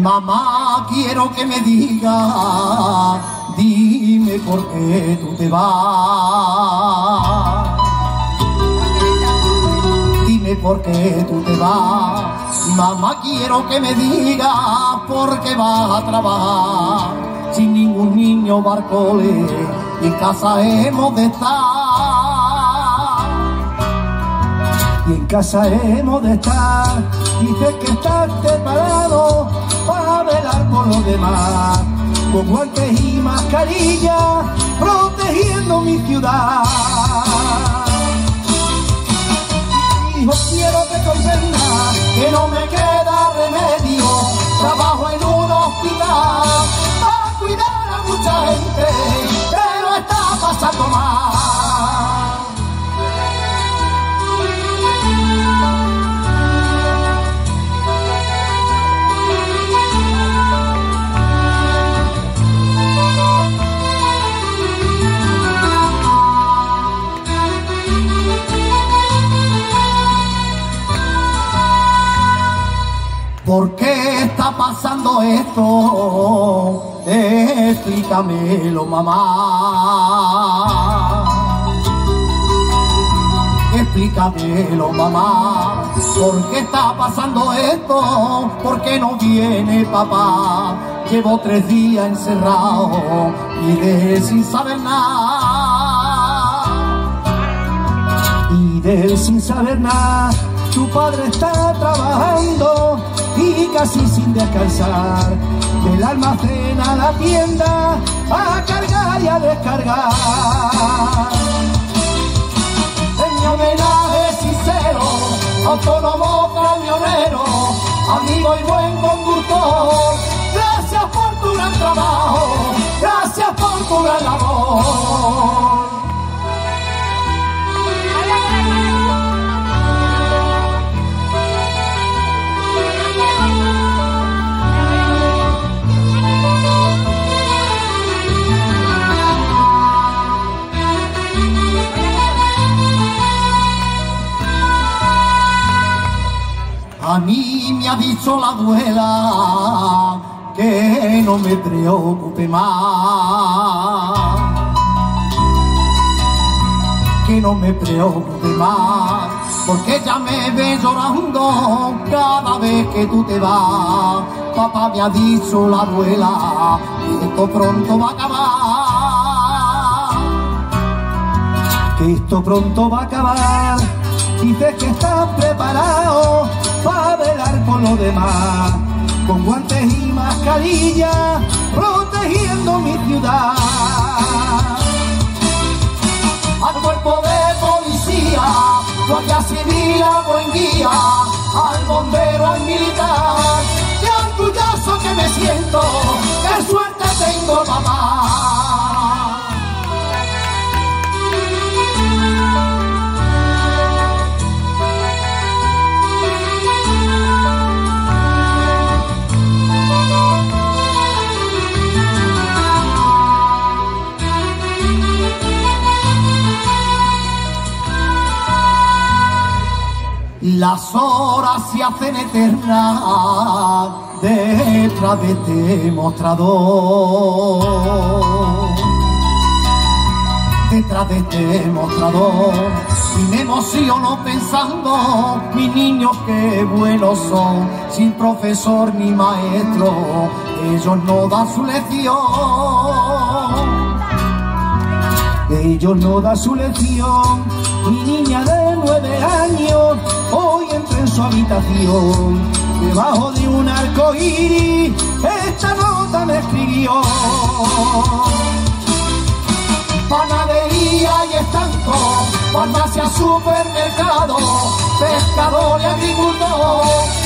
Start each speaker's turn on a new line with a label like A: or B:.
A: Mamá, quiero que me diga, dime por qué tú te vas. Por qué tú te vas. Mamá, quiero que me diga por qué vas a trabajar. Sin ningún niño barcole, y en casa hemos de estar. Y en casa hemos de estar. Dice que estás preparado para velar por los demás, con guantes y mascarilla, protegiendo mi ciudad. Que no me queda ¿Por qué está pasando esto? Explícamelo, mamá. Explícamelo, mamá. ¿Por qué está pasando esto? ¿Por qué no viene papá? Llevo tres días encerrado y de sin saber nada. Y de sin saber nada. Tu padre está trabajando y casi sin descansar. Del almacén a la tienda a cargar y a descargar. En mi homenaje sincero, autónomo camionero, amigo y buen conductor. Gracias por tu gran trabajo, gracias por tu gran labor. A mí me ha dicho la abuela que no me preocupe más. Que no me preocupe más, porque ya me ve llorando cada vez que tú te vas. Papá me ha dicho la abuela que esto pronto va a acabar. Que esto pronto va a acabar. Dices que estás preparado los demás, con guantes y mascarilla, protegiendo mi ciudad. Al cuerpo de policía, guardia civil, a buen guía, al bombero, al militar, y orgulloso que me siento, qué suerte tengo mamá. Las horas se hacen eternas detrás de este mostrador. Detrás de este mostrador. Y me emociono pensando, mis niños qué buenos son, sin profesor ni maestro, ellos no dan su lección. Ellos no dan su lección. Mi niña de nueve Debajo de un arco iris esta nota me escribió. Panadería y estanco, farmacia, supermercado, pescador y agricultor.